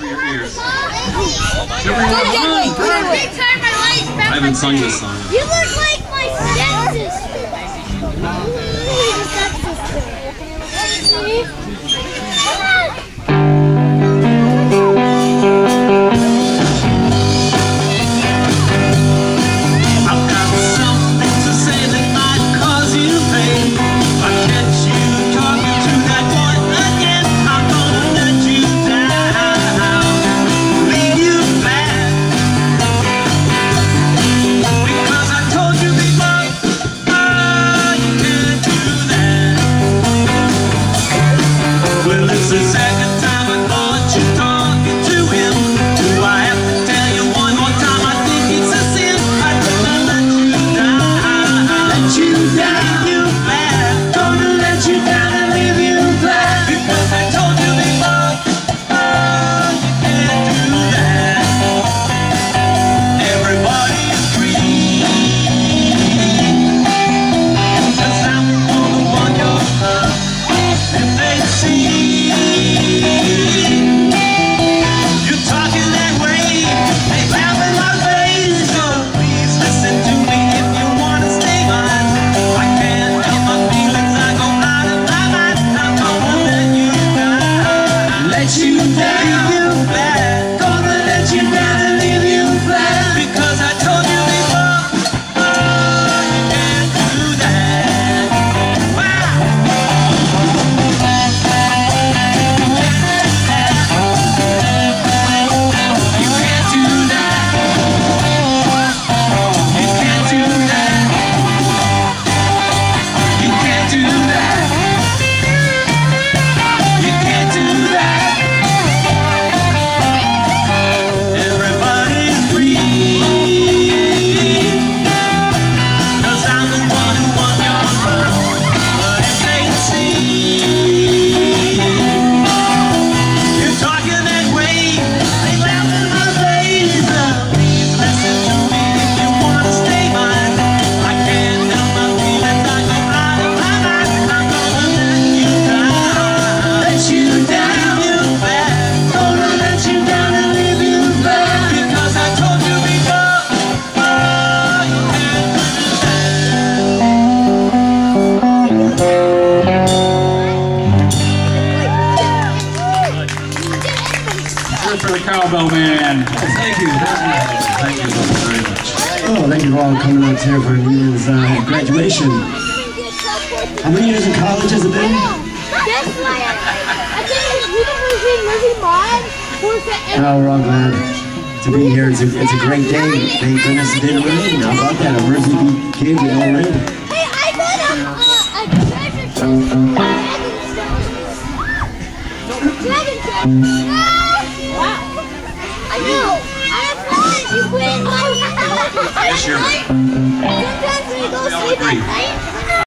over your ears. Oh I haven't sung this song. You look like my stepsister. The second for the cowbell man. Thank you. Thank you very much. Oh, thank you all coming out here for Nina's uh, graduation. How many years in college has it been? Oh, we're all glad to be here. It's a, it's a great day. Thank goodness it didn't rain. How about that? A Ripley game, it all rained. Dragon Wow. I know. I have fun. You win. Sometimes we go sleep at night.